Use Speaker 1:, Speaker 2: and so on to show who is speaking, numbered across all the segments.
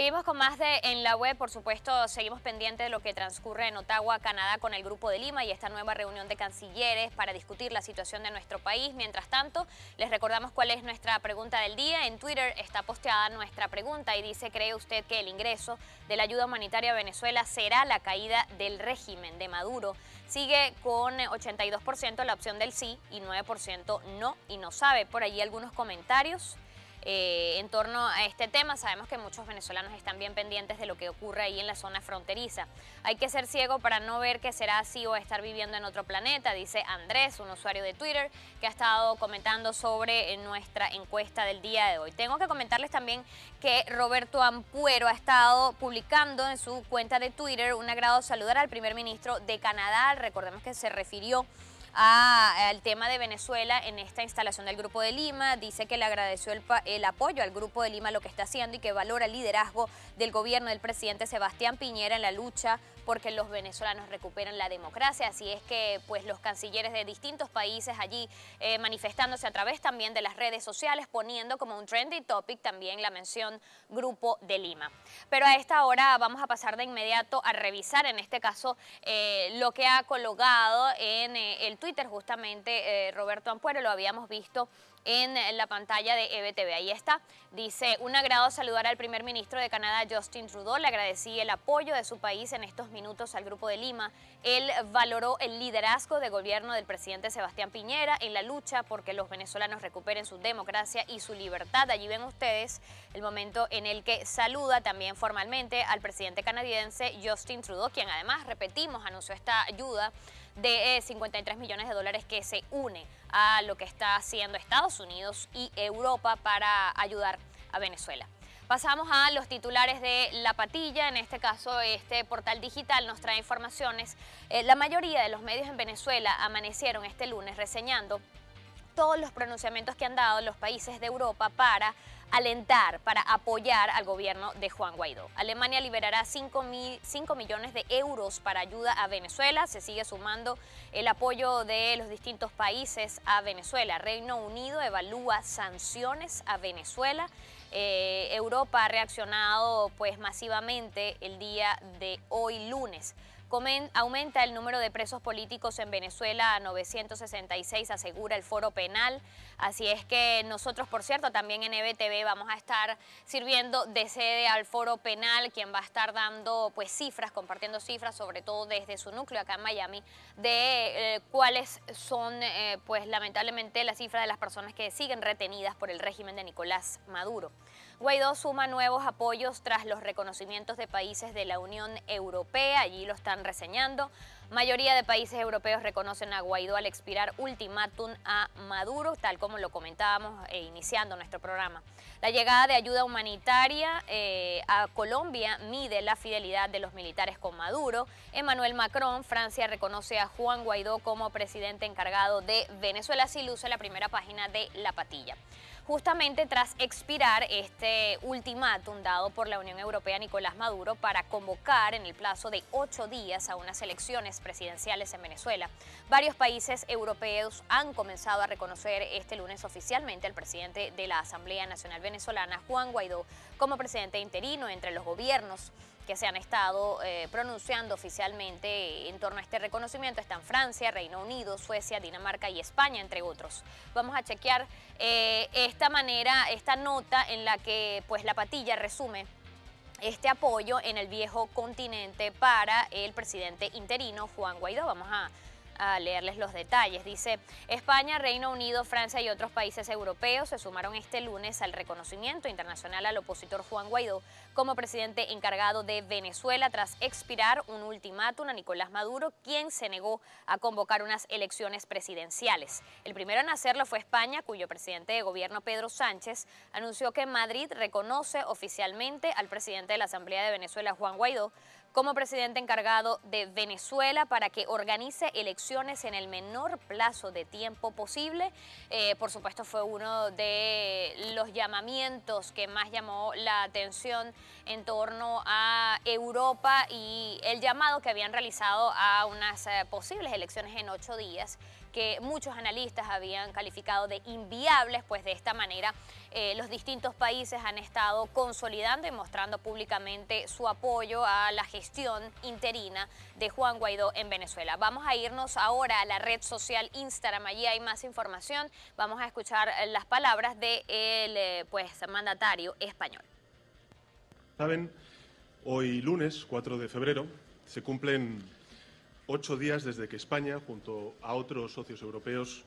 Speaker 1: Seguimos con más de En la Web, por supuesto, seguimos pendientes de lo que transcurre en Ottawa, Canadá, con el Grupo de Lima y esta nueva reunión de cancilleres para discutir la situación de nuestro país. Mientras tanto, les recordamos cuál es nuestra pregunta del día. En Twitter está posteada nuestra pregunta y dice, ¿cree usted que el ingreso de la ayuda humanitaria a Venezuela será la caída del régimen de Maduro? Sigue con 82% la opción del sí y 9% no y no sabe. Por allí algunos comentarios. Eh, en torno a este tema. Sabemos que muchos venezolanos están bien pendientes de lo que ocurre ahí en la zona fronteriza. Hay que ser ciego para no ver que será así o estar viviendo en otro planeta, dice Andrés, un usuario de Twitter que ha estado comentando sobre nuestra encuesta del día de hoy. Tengo que comentarles también que Roberto Ampuero ha estado publicando en su cuenta de Twitter un agrado saludar al primer ministro de Canadá. Recordemos que se refirió al tema de Venezuela en esta instalación del Grupo de Lima. Dice que le agradeció el, el, apoyo al Grupo de Lima, lo que está haciendo y que valora el liderazgo del gobierno del presidente Sebastián Piñera en la lucha porque los venezolanos recuperen la democracia. Así es que pues los cancilleres de distintos países allí eh, manifestándose a través también de las redes sociales, poniendo como un trendy topic también la mención Grupo de Lima. Pero a esta hora vamos a pasar de inmediato a revisar en este caso eh, lo que ha colocado en eh, el Twitter justamente Roberto Ampuero, lo habíamos visto en la pantalla de EBTV. Ahí está. Dice, un agrado saludar al primer ministro de Canadá, Justin Trudeau. Le agradecí el apoyo de su país en estos minutos al Grupo de Lima. Él valoró el liderazgo de gobierno del presidente Sebastián Piñera en la lucha porque los venezolanos recuperen su democracia y su libertad. Allí ven ustedes el momento en el que saluda también formalmente al presidente canadiense Justin Trudeau, quien además, repetimos, anunció esta ayuda de 53 eh, millones de dólares que se une a lo que está haciendo Estados Unidos y Europa para ayudar a Venezuela. Pasamos a los titulares de La Patilla, en este caso este portal digital nos trae informaciones. Eh, la mayoría de los medios en Venezuela amanecieron este lunes reseñando todos los pronunciamientos que han dado los países de Europa para alentar, para apoyar al gobierno de Juan Guaidó. Alemania liberará 5, millones de euros para ayuda a Venezuela. Se sigue sumando el apoyo de los distintos países a Venezuela. Reino Unido evalúa sanciones a Venezuela. Eh, Europa ha reaccionado pues masivamente el día de hoy lunes aumenta el número de presos políticos en Venezuela a 966, asegura el foro penal. Así es que nosotros, por cierto, también en EBTV vamos a estar sirviendo de sede al foro penal, quien va a estar dando pues cifras, compartiendo cifras, sobre todo desde su núcleo acá en Miami, de eh, cuáles son eh, pues lamentablemente las cifras de las personas que siguen retenidas por el régimen de Nicolás Maduro. Guaidó suma nuevos apoyos tras los reconocimientos de países de la Unión Europea, allí lo están reseñando. Mayoría de países europeos reconocen a Guaidó al expirar ultimátum a Maduro, tal como lo comentábamos eh, iniciando nuestro programa. La llegada de ayuda humanitaria eh, a Colombia mide la fidelidad de los militares con Maduro. Emmanuel Macron, Francia reconoce a Juan Guaidó como presidente encargado de Venezuela, así luce la primera página de La Patilla justamente tras expirar este ultimátum dado por la Unión Europea Nicolás Maduro para convocar en el plazo de ocho días a unas elecciones presidenciales en Venezuela. Varios países europeos han comenzado a reconocer este lunes oficialmente al presidente de la Asamblea Nacional Venezolana, Juan Guaidó, como presidente interino entre los gobiernos que se han estado eh, pronunciando oficialmente en torno a este reconocimiento están Francia, Reino Unido, Suecia, Dinamarca y España, entre otros. Vamos a chequear eh, esta manera, esta nota en la que pues la patilla resume este apoyo en el viejo continente para el presidente interino Juan Guaidó. Vamos a a leerles los detalles. Dice, España, Reino Unido, Francia y otros países europeos se sumaron este lunes al reconocimiento internacional al opositor Juan Guaidó como presidente encargado de Venezuela tras expirar un ultimátum a Nicolás Maduro, quien se negó a convocar unas elecciones presidenciales. El primero en hacerlo fue España, cuyo presidente de gobierno Pedro Sánchez anunció que Madrid reconoce oficialmente al presidente de la Asamblea de Venezuela, Juan Guaidó, como presidente encargado de Venezuela para que organice elecciones en el menor plazo de tiempo posible. Eh, por supuesto fue uno de los llamamientos que más llamó la atención en torno a Europa y el llamado que habían realizado a unas eh, posibles elecciones en ocho días que muchos analistas habían calificado de inviables, pues de esta manera eh, los distintos países han estado consolidando y mostrando públicamente su apoyo a la gestión interina de Juan Guaidó en Venezuela. Vamos a irnos ahora a la red social Instagram, allí hay más información. Vamos a escuchar las palabras del de pues, mandatario español.
Speaker 2: Saben, hoy lunes 4 de febrero se cumplen ocho días desde que España, junto a otros socios europeos,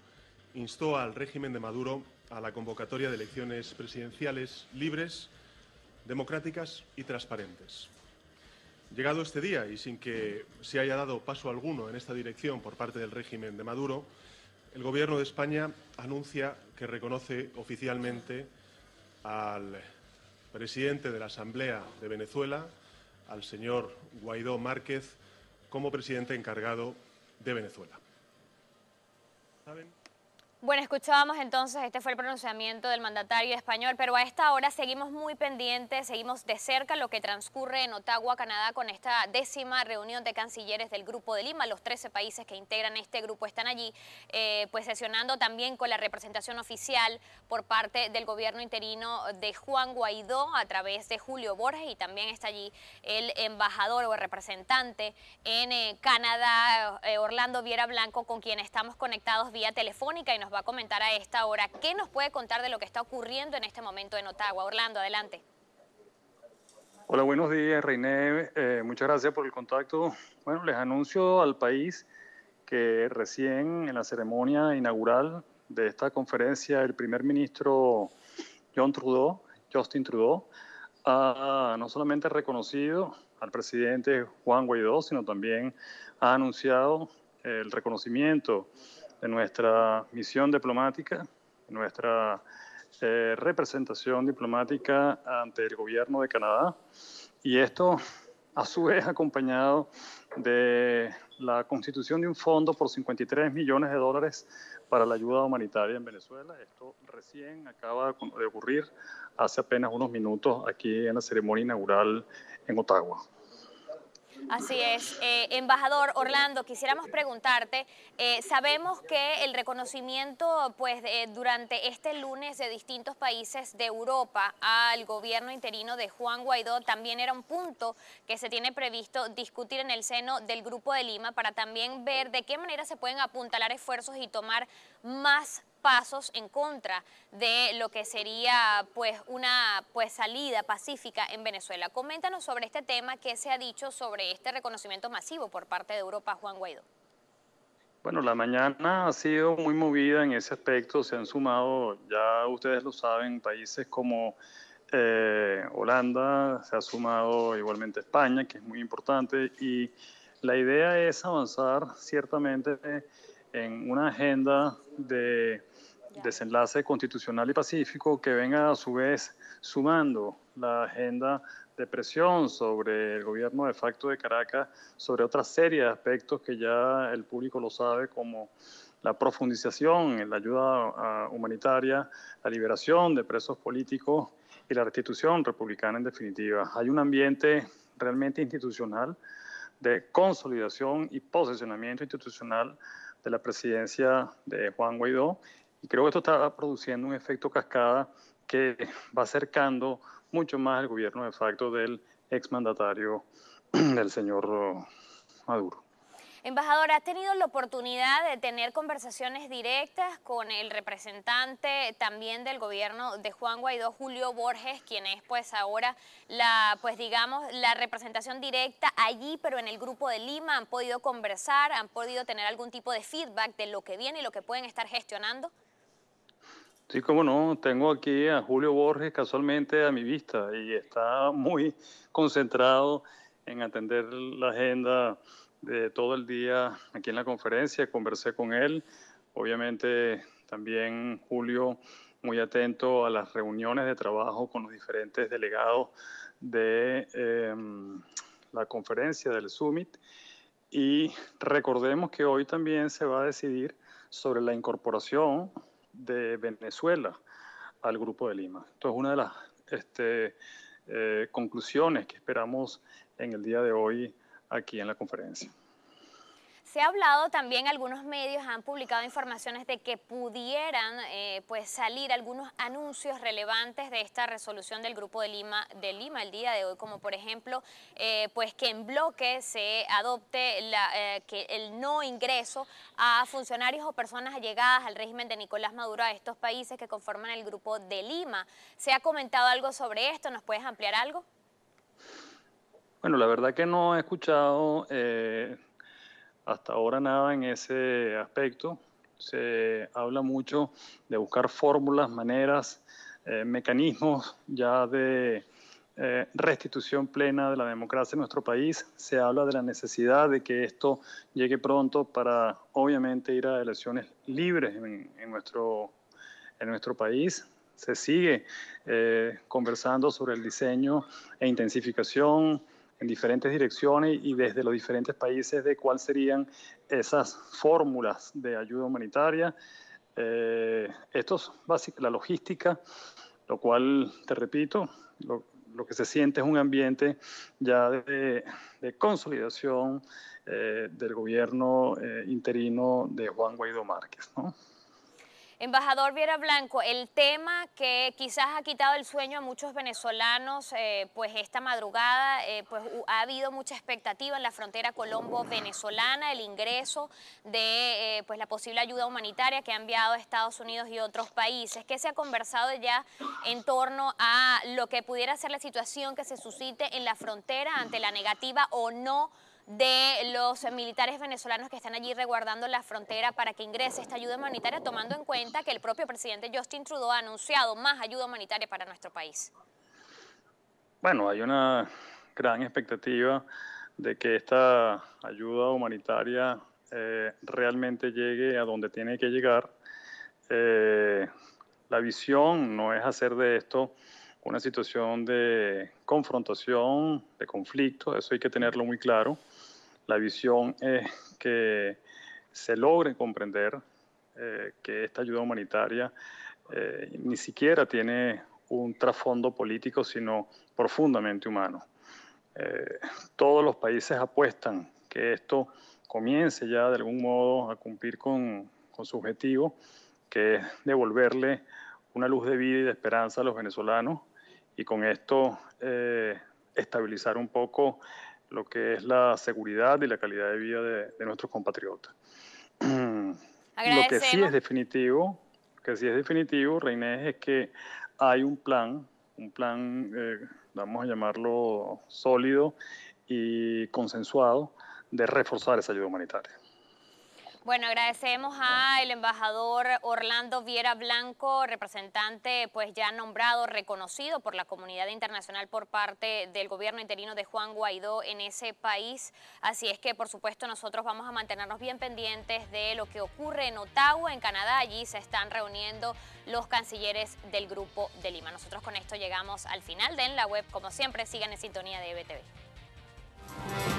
Speaker 2: instó al régimen de Maduro a la convocatoria de elecciones presidenciales libres, democráticas y transparentes. Llegado este día y sin que se haya dado paso alguno en esta dirección por parte del régimen de Maduro, el Gobierno de España anuncia que reconoce oficialmente al presidente de la Asamblea de Venezuela, al señor Guaidó Márquez, como presidente encargado de Venezuela.
Speaker 1: Bueno, escuchábamos entonces, este fue el pronunciamiento del mandatario español, pero a esta hora seguimos muy pendientes, seguimos de cerca lo que transcurre en Ottawa, Canadá, con esta décima reunión de cancilleres del Grupo de Lima. Los 13 países que integran este grupo están allí, eh, pues sesionando también con la representación oficial por parte del gobierno interino de Juan Guaidó a través de Julio Borges y también está allí el embajador o el representante en eh, Canadá, eh, Orlando Viera Blanco, con quien estamos conectados vía telefónica y nos va a comentar a esta hora. ¿Qué nos puede contar de lo que está ocurriendo en este momento en Ottawa? Orlando, adelante.
Speaker 3: Hola, buenos días, Reiné. Eh, muchas gracias por el contacto. Bueno, les anuncio al país que recién en la ceremonia inaugural de esta conferencia, el primer ministro John Trudeau, Justin Trudeau, ha no solamente reconocido al presidente Juan Guaidó, sino también ha anunciado el reconocimiento de nuestra misión diplomática, nuestra eh, representación diplomática ante el gobierno de Canadá. Y esto, a su vez, acompañado de la constitución de un fondo por 53 millones de dólares para la ayuda humanitaria en Venezuela. Esto recién acaba de ocurrir hace apenas unos minutos aquí en la ceremonia inaugural en Ottawa.
Speaker 1: Así es. Eh, embajador Orlando, quisiéramos preguntarte, eh, sabemos que el reconocimiento pues, durante este lunes de distintos países de Europa al gobierno interino de Juan Guaidó también era un punto que se tiene previsto discutir en el seno del Grupo de Lima para también ver de qué manera se pueden apuntalar esfuerzos y tomar más pasos en contra de lo que sería pues una pues salida pacífica en Venezuela. Coméntanos sobre este tema, qué se ha dicho sobre este reconocimiento masivo por parte de Europa Juan Guaidó.
Speaker 3: Bueno, la mañana ha sido muy movida en ese aspecto, se han sumado, ya ustedes lo saben, países como eh, Holanda, se ha sumado igualmente España, que es muy importante, y la idea es avanzar ciertamente en una agenda de desenlace constitucional y pacífico que venga a su vez sumando la agenda de presión sobre el gobierno de facto de Caracas, sobre otra serie de aspectos que ya el público lo sabe, como la profundización en la ayuda humanitaria, la liberación de presos políticos y la restitución republicana en definitiva. Hay un ambiente realmente institucional de consolidación y posicionamiento institucional de la presidencia de Juan Guaidó y creo que esto está produciendo un efecto cascada que va acercando mucho más al gobierno de facto del exmandatario del señor Maduro.
Speaker 1: Embajador, ¿ha tenido la oportunidad de tener conversaciones directas con el representante también del gobierno de Juan Guaidó, Julio Borges, quien es pues ahora la, pues digamos, la representación directa allí, pero en el grupo de Lima? ¿Han podido conversar? ¿Han podido tener algún tipo de feedback de lo que viene y lo que pueden estar gestionando?
Speaker 3: Sí, cómo no. Tengo aquí a Julio Borges casualmente a mi vista y está muy concentrado en atender la agenda de todo el día aquí en la conferencia. Conversé con él. Obviamente también Julio muy atento a las reuniones de trabajo con los diferentes delegados de em, la conferencia del Summit. Y recordemos que hoy también se va a decidir sobre la incorporación de Venezuela al Grupo de Lima. Esto es una de las este, eh, conclusiones que esperamos en el día de hoy aquí en la conferencia.
Speaker 1: Se ha hablado también, algunos medios han publicado informaciones de que pudieran eh, pues salir algunos anuncios relevantes de esta resolución del Grupo de Lima, de Lima el día de hoy, como por ejemplo eh, pues que en bloque se adopte la, eh, que el no ingreso a funcionarios o personas allegadas al régimen de Nicolás Maduro a estos países que conforman el Grupo de Lima. ¿Se ha comentado algo sobre esto? ¿Nos puedes ampliar algo?
Speaker 3: Bueno, la verdad que no he escuchado hasta ahora nada en ese aspecto. Se habla mucho de buscar fórmulas, maneras, eh, mecanismos ya de eh, restitución plena de la democracia en nuestro país. Se habla de la necesidad de que esto llegue pronto para, obviamente, ir a elecciones libres en, nuestro, en nuestro país. Se sigue eh, conversando sobre el diseño e intensificación en diferentes direcciones y desde los diferentes países de cuáles serían esas fórmulas de ayuda humanitaria. Eh, esto es básico, la logística, lo cual, te repito, lo, que se siente es un ambiente ya de, consolidación eh, del gobierno eh, interino de Juan Guaidó Márquez. ¿no?
Speaker 1: Embajador Viera Blanco, el tema que quizás ha quitado el sueño a muchos venezolanos, eh, pues esta madrugada, eh, pues ha habido mucha expectativa en la frontera colombo-venezolana, el ingreso de eh, pues la posible ayuda humanitaria que ha enviado Estados Unidos y otros países. ¿Qué se ha conversado ya en torno a lo que pudiera ser la situación que se suscite en la frontera ante la negativa o no de los militares venezolanos que están allí reguardando la frontera para que ingrese esta ayuda humanitaria, tomando en cuenta que el propio presidente Justin Trudeau ha anunciado más ayuda humanitaria para nuestro país?
Speaker 3: Bueno, hay una gran expectativa de que esta ayuda humanitaria eh, realmente llegue a donde tiene que llegar. Eh, la visión no es hacer de esto una situación de confrontación, de conflicto, eso hay que tenerlo muy claro. La visión es que se logre comprender eh, que esta ayuda humanitaria eh, ni siquiera tiene un trasfondo político, sino profundamente humano. Eh, todos los países apuestan que esto comience ya de algún modo a cumplir con, con su objetivo, que es devolverle una luz de vida y de esperanza a los venezolanos y con esto estabilizar un poco lo que es la seguridad y la calidad de vida de, nuestros compatriotas. Lo que sí es definitivo, que sí es definitivo, Reynés, es que hay un plan, un plan, eh, vamos a llamarlo sólido y consensuado, de reforzar esa ayuda humanitaria.
Speaker 1: Bueno, agradecemos al embajador Orlando Viera Blanco, representante pues ya nombrado, reconocido por la comunidad internacional por parte del gobierno interino de Juan Guaidó en ese país. Así es que por supuesto nosotros vamos a mantenernos bien pendientes de lo que ocurre en Ottawa, en Canadá. Allí se están reuniendo los cancilleres del Grupo de Lima. Nosotros con esto llegamos al final de En la Web. Como siempre, sigan en sintonía de EBTV.